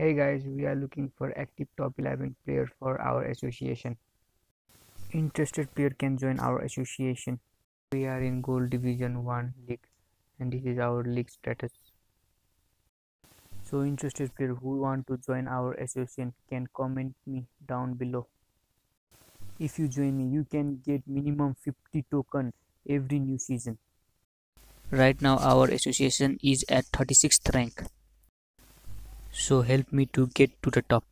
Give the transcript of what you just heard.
Hey guys, we are looking for active top 11 player for our association. Interested player can join our association. We are in Gold Division 1 league and this is our league status. So interested player who want to join our association can comment me down below. If you join me, you can get minimum 50 token every new season. Right now our association is at 36th rank. So help me to get to the top.